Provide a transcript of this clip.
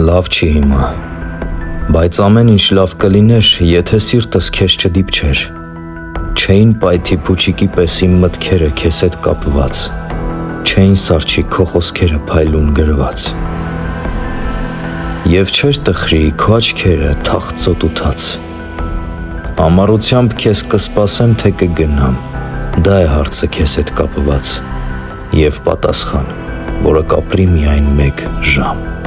Լավ չի հիմա։ Բայց ամեն ինչ լավ կլիներ, եթե սիրտս քեզ չդիպչեր։ Չէին պայթի փուչիկի պես իմ մտքերը քեզ հետ կապված։ Չէին սարճի քո խոսքերը փայլուն գրված։ Եվ չէր տխրի քո աչքերը թախծոտ ու թաց։ Ամառությամբ քեզ կսպասեմ, թե կգնամ։ Դա է հարցը քեզ հետ կապված։ Եվ պատասխան, որը կապրի միայն 1 ժամ։